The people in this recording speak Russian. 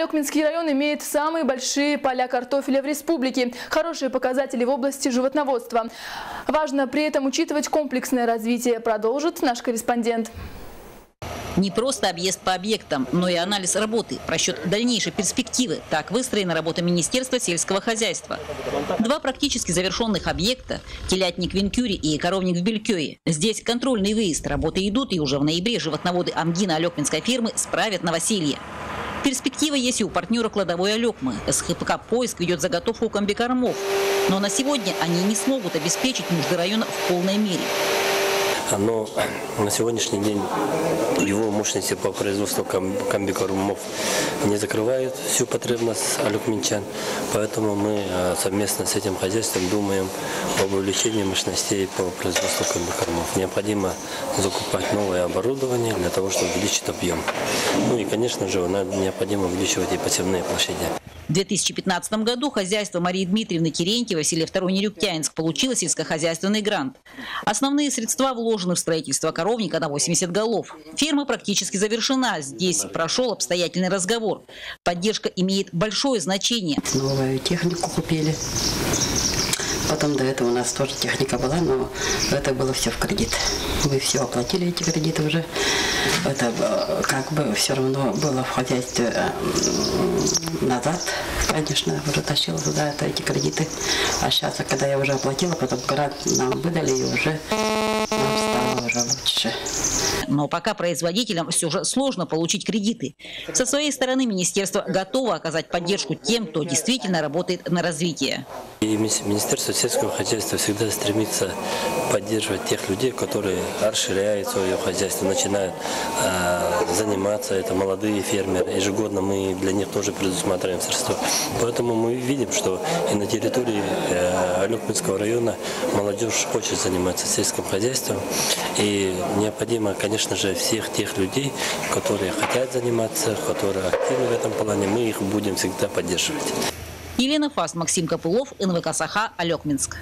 Алекминский район имеет самые большие поля картофеля в республике, хорошие показатели в области животноводства. Важно при этом учитывать комплексное развитие, продолжит наш корреспондент. Не просто объезд по объектам, но и анализ работы, просчет дальнейшей перспективы. Так выстроена работа Министерства сельского хозяйства. Два практически завершенных объекта – телятник в Винкюре и коровник в Белькёе. Здесь контрольный выезд, работы идут, и уже в ноябре животноводы Амгина Алекминской фирмы справят новоселье. Перспектива есть и у партнера кладовой Алекмы. СХПК «Поиск» ведет заготовку комбикормов. Но на сегодня они не смогут обеспечить нужды района в полной мере но на сегодняшний день его мощности по производству комбикормов не закрывают всю потребность алюкминчан, поэтому мы а, совместно с этим хозяйством думаем об увеличении мощностей по производству комбикормов. Необходимо закупать новое оборудование для того, чтобы увеличить объем. Ну и, конечно же, необходимо увеличивать и посевные площади. В 2015 году хозяйство Марии Дмитриевны Терентьевой в селе Второй Нерюктянинск получило сельскохозяйственный грант. Основные средства вложены в строительство коровника на 80 голов. Ферма практически завершена. Здесь прошел обстоятельный разговор. Поддержка имеет большое значение. Новую технику купили. Потом до этого у нас тоже техника была, но это было все в кредит. Мы все оплатили эти кредиты уже. Это э, как бы все равно было в хозяйстве э, назад. Конечно, уже тащила туда это, эти кредиты. А сейчас, когда я уже оплатила, потом грант нам выдали и уже лучше. Но пока производителям все же сложно получить кредиты. Со своей стороны министерство готово оказать поддержку тем, кто действительно работает на развитие. И Министерство сельского хозяйства всегда стремится поддерживать тех людей, которые расширяют свое хозяйство, начинают э, заниматься. Это молодые фермеры. Ежегодно мы для них тоже предусматриваем средства. Поэтому мы видим, что и на территории э, Алюкминского района молодежь хочет заниматься сельским хозяйством. И необходимо, конечно же, всех тех людей, которые хотят заниматься, которые активны в этом плане, мы их будем всегда поддерживать. Елена Фаст, Максим Копылов, НВК «Саха», Алекминск.